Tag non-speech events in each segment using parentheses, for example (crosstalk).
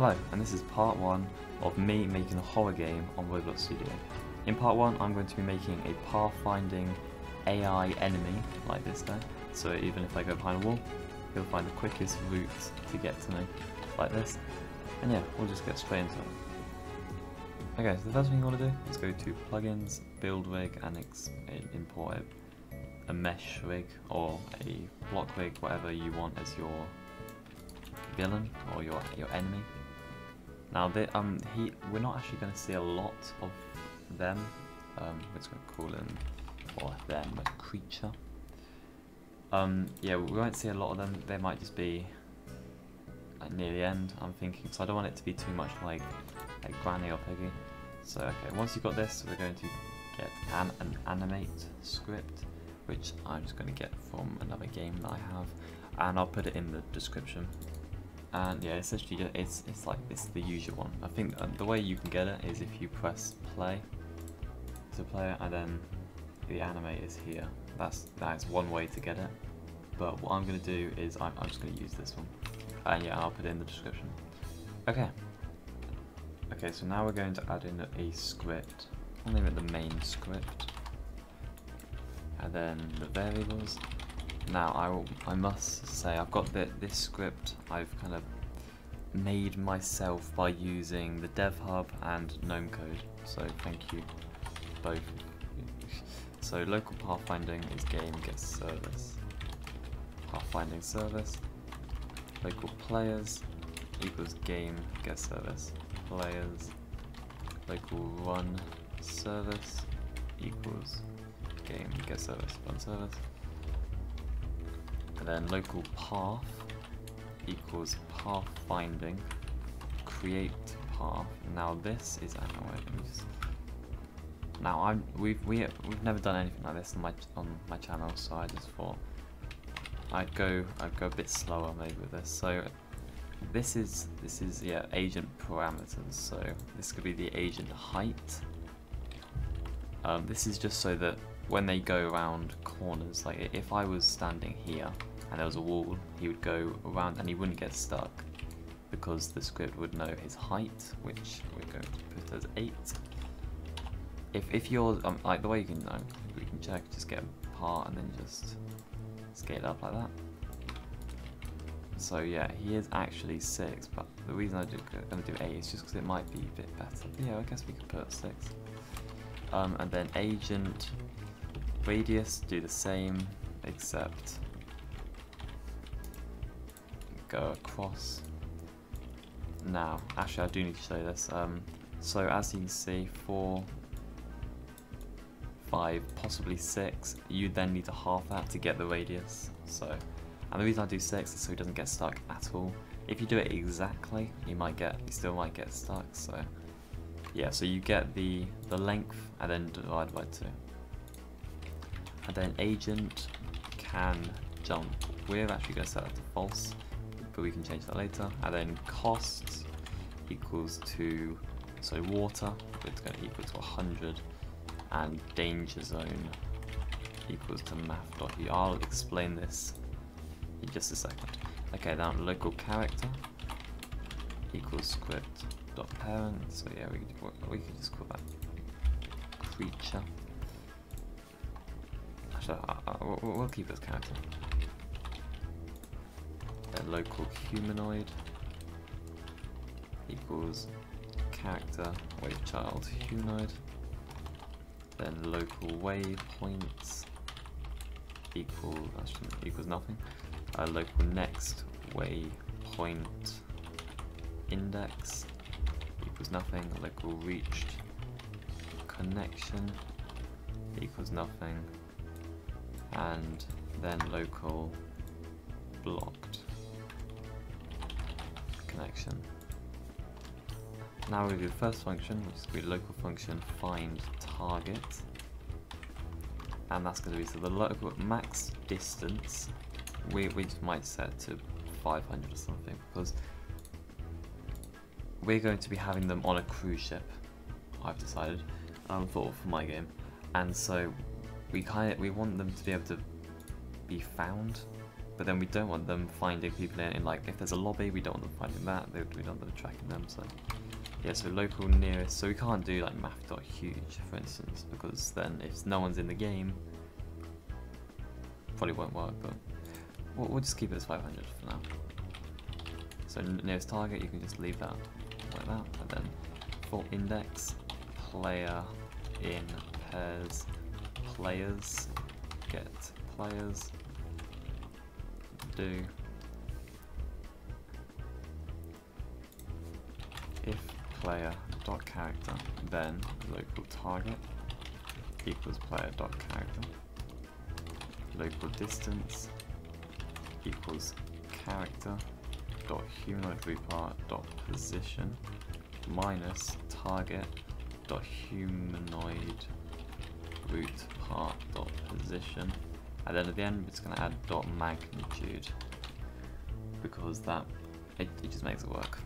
Hello, and this is part one of me making a horror game on Roblox Studio. In part one, I'm going to be making a pathfinding AI enemy like this guy. So even if I go behind a wall, he'll find the quickest route to get to me, like this. And yeah, we'll just get straight into it. Okay, so the first thing you want to do is go to plugins, build rig, and import a, a mesh rig or a block rig, whatever you want as your villain or your your enemy. Now, they, um, he, we're not actually going to see a lot of them. Um, we're just going to call them, or them, a creature. Um, yeah, we won't see a lot of them. They might just be like near the end, I'm thinking. So I don't want it to be too much like, like Granny or Piggy. So, okay, once you've got this, we're going to get an, an animate script, which I'm just going to get from another game that I have. And I'll put it in the description and yeah, essentially it's it's like it's the usual one. I think uh, the way you can get it is if you press play to play it, and then the animate is here. That's that's one way to get it. But what I'm going to do is I'm, I'm just going to use this one, and yeah, I'll put it in the description. Okay. Okay, so now we're going to add in a script. I'll name it the main script, and then the variables. Now I will, I must say I've got the, this script I've kind of made myself by using the dev hub and GnomeCode. So thank you both. So local pathfinding is game gets service. Pathfinding service. Local players equals game get service. Players local run service equals game get service run service and then local path equals path finding create path. Now this is me just now I'm we've we we've never done anything like this on my on my channel, so I just thought I'd go I'd go a bit slower maybe with this. So this is this is yeah agent parameters. So this could be the agent height. Um, this is just so that when they go around corners, like if I was standing here and there was a wall, he would go around and he wouldn't get stuck because the script would know his height, which we're going to put as 8. If, if you're, um, like the way you can, um, we can check, just get a part and then just scale up like that. So yeah, he is actually 6, but the reason I'm going to do 8 is just because it might be a bit better. But yeah, I guess we could put 6. Um, and then agent radius, do the same, except go across. Now, actually I do need to show this. Um, so as you can see, 4, 5, possibly 6, you then need to half that to get the radius. So, And the reason I do 6 is so he doesn't get stuck at all. If you do it exactly, you might get, you still might get stuck, so... Yeah, so you get the, the length and then divide by 2. And then agent can jump. We're actually to set that to false but we can change that later. And then costs equals to, so water, it's going to equal to 100, and danger zone equals to math.huge. I'll explain this in just a second. Okay, now local character equals script dot parent. So yeah, we we can just call that creature. Actually, I, I, we'll keep this character a local humanoid equals character wave child humanoid then local waypoints equal equals nothing uh, local next waypoint index equals nothing local reached connection equals nothing and then local blocked connection. Now we do the first function, which is going to be local function find target. And that's going to be so the local max distance, we, we might set to 500 or something, because we're going to be having them on a cruise ship, I've decided, um, for, for my game. And so we kind of, we want them to be able to be found but then we don't want them finding people in, in like if there's a lobby, we don't want them finding that. We don't want them tracking them. So yeah, so local nearest. So we can't do like math.huge for instance, because then if no one's in the game, probably won't work. But we'll, we'll just keep it as 500 for now. So nearest target, you can just leave that like that, and then for index, player in pairs, players, get players, do. If player dot character then local target equals player dot character. Local distance equals character dot humanoid root part dot position minus target dot humanoid root part dot position and then at the end it's going to add dot magnitude. Because that it, it just makes it work.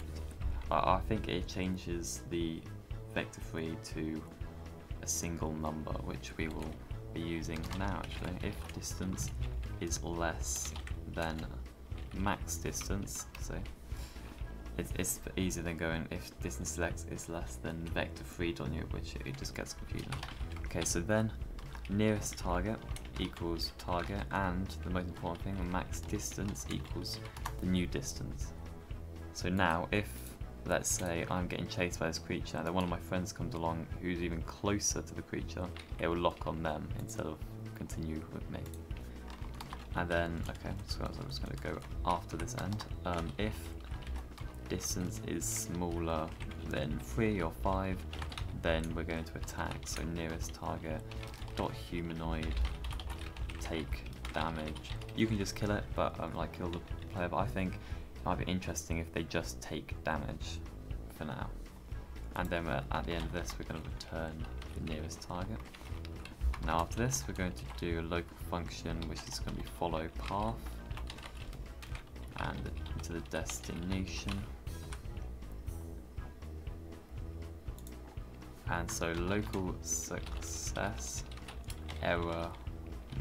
(laughs) I, I think it changes the vector free to a single number which we will be using now actually. If distance is less than max distance, so it's, it's easier than going if distance select is less than vector free on you, which it just gets confusing. Okay, so then nearest target equals target, and the most important thing, max distance equals the new distance. So now, if let's say I'm getting chased by this creature, and then one of my friends comes along who's even closer to the creature, it will lock on them instead of continue with me. And then, okay, so I'm just going to go after this end. Um, if distance is smaller than 3 or 5, then we're going to attack. So nearest target, dot humanoid, take damage. You can just kill it, but um, like kill the player, but I think it might be interesting if they just take damage for now. And then at the end of this, we're going to return the nearest target. Now after this we're going to do a local function which is going to be follow path and to the destination and so local success error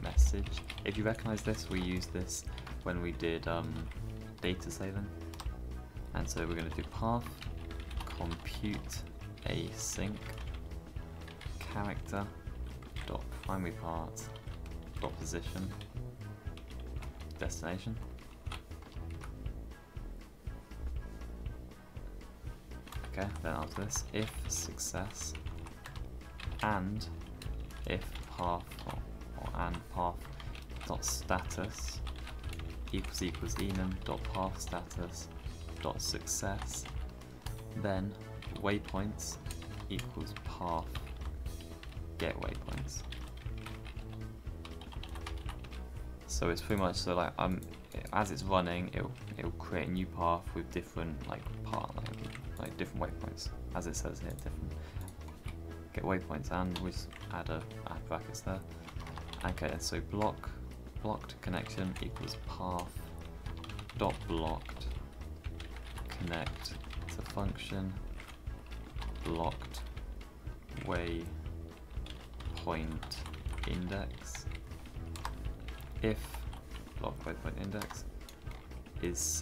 message. If you recognize this we used this when we did um, data saving. And so we're going to do path compute async character dot primary part dot position destination. Okay then after this if success and if path or and path dot status equals equals enum dot path status dot success then waypoints equals path get waypoints. So it's pretty much so like um as it's running, it'll it'll create a new path with different like part like, like different waypoints, as it says here, different get waypoints, and we just add a add brackets there. Okay, so block blocked connection equals path dot blocked connect to function blocked way point index. If block waypoint index is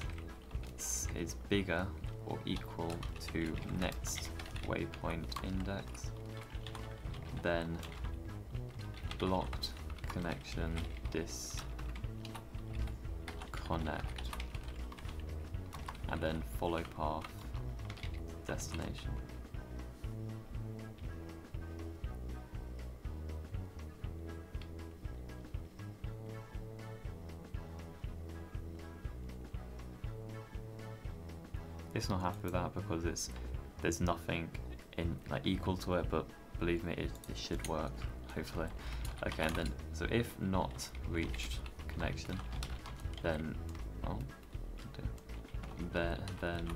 is bigger or equal to next waypoint index then blocked connection disconnect and then follow path destination. It's not happy with that because it's there's nothing in like equal to it but believe me it, it should work hopefully. Okay and then so if not reached connection then oh then then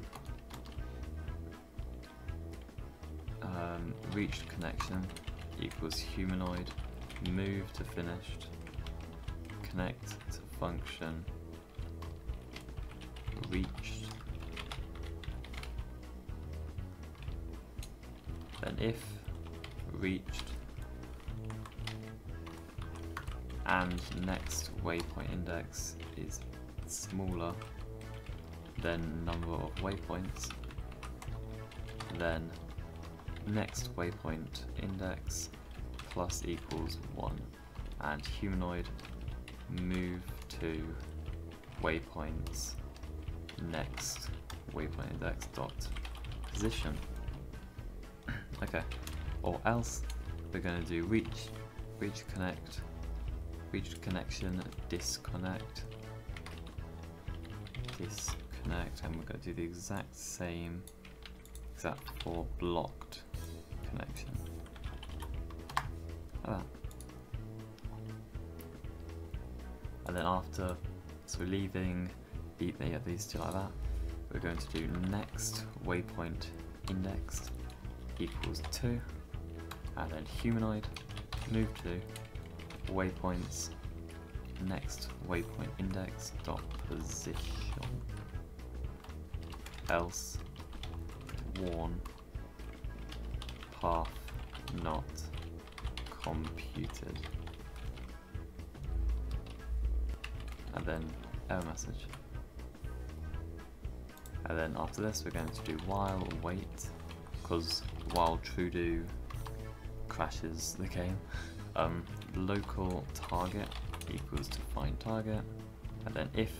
um, reached connection equals humanoid move to finished connect to function reached. Then if reached and next waypoint index is smaller than number of waypoints, then next waypoint index plus equals 1 and humanoid move to waypoints next waypoint index dot position. (coughs) Okay or else we're going to do reach reach connect reach connection disconnect. Disconnect and we're going to do the exact same exact for blocked connection. Like that. and then after so we're leaving the, yeah, these two like that. We're going to do next waypoint index equals 2 and then humanoid move to waypoints next waypoint index dot position. Else warn path not computed. And then error message. And then after this we're going to do while wait because while true do crashes the game (laughs) um, local target equals to find target and then if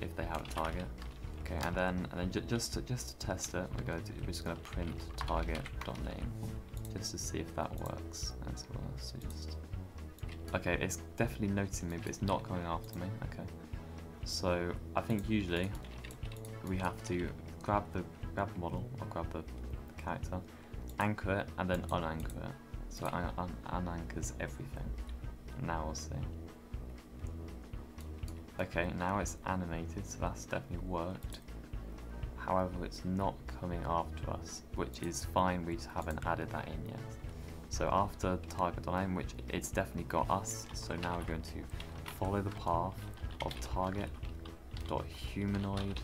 if they have a target okay and then and then ju just to, just to test it we're going to we're just going to print target name just to see if that works as well so just okay it's definitely noticing me but it's not coming after me okay. So I think usually we have to grab the grab the model or grab the character anchor it and then unanchor it so it un un unanchors everything now we'll see Okay, now it's animated, so that's definitely worked. However, it's not coming after us, which is fine, we just haven't added that in yet. So after target.name, which it's definitely got us, so now we're going to follow the path of target.humanoid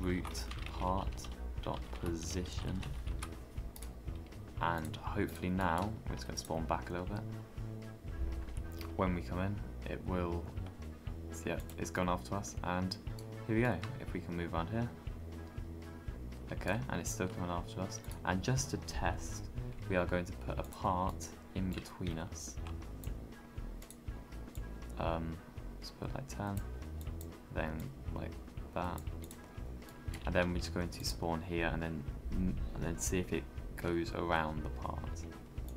root part dot position and hopefully now it's going to spawn back a little bit when we come in it will so yeah, it's gone after us, and here we go. If we can move on here. Okay, and it's still coming after us. And just to test, we are going to put a part in between us. Um, let's put like 10, then like that. And then we're just going to spawn here and then and then see if it goes around the part.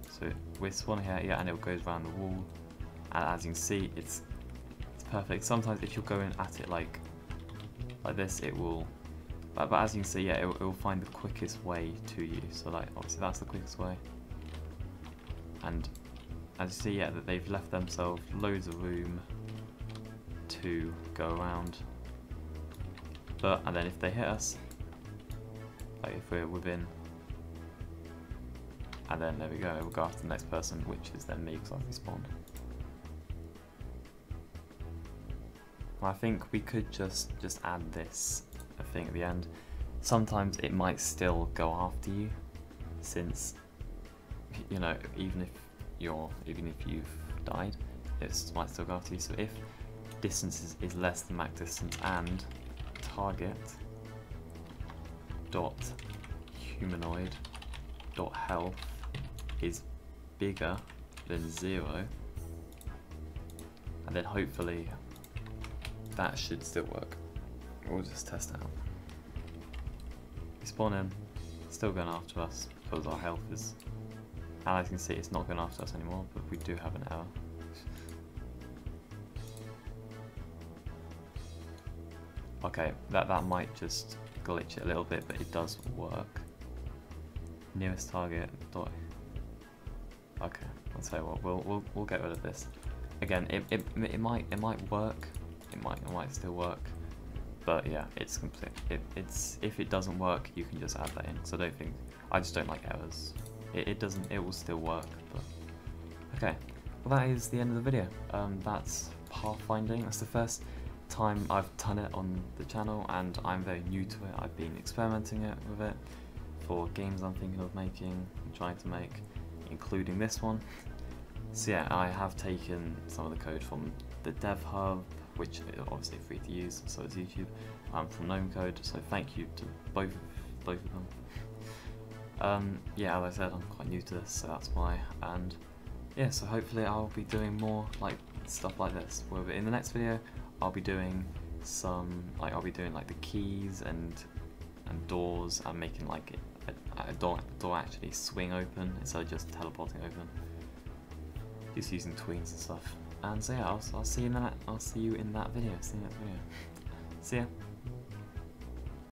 So we're spawning here, yeah, and it goes around the wall. And as you can see, it's perfect. Sometimes if you're going at it like like this, it will, but, but as you can see, yeah, it, it will find the quickest way to you. So like, obviously that's the quickest way. And as you see, yeah, that they've left themselves loads of room to go around. But, and then if they hit us, like if we're within, and then there we go, we'll go after the next person, which is then me because I've respawned. I think we could just just add this thing at the end. Sometimes it might still go after you, since you know even if you're even if you've died, it might still go after you. So if distance is, is less than max distance and target dot humanoid dot health is bigger than zero, and then hopefully that should still work. We'll just test out. We spawn in, still going after us because our health is... And as you can see, it's not going after us anymore, but we do have an error. Okay, that, that might just glitch it a little bit, but it does work. Nearest target, dot. Okay, I'll tell you what, we'll, we'll, we'll get rid of this. Again, it, it, it might it might work, it might it might still work. But yeah, it's complete. It, it's if it doesn't work, you can just add that in. Because I don't think I just don't like errors. It, it doesn't. It will still work. But okay. Well, that is the end of the video. Um, that's pathfinding. That's the first time I've done it on the channel, and I'm very new to it. I've been experimenting it with it for games I'm thinking of making, trying to make, including this one. So yeah, I have taken some of the code from the Dev Hub, which are obviously free to use, so is YouTube, um, from GnomeCode. So thank you to both both of them. Um, yeah, as I said, I'm quite new to this, so that's why. And yeah, so hopefully I'll be doing more like stuff like this. Where in the next video, I'll be doing some like I'll be doing like the keys and and doors and making like a, door door actually swing open instead of just teleporting open. Just using tweens and stuff. And so yeah, I'll, I'll see you in that. I'll see you in that video. See you in that video. See ya.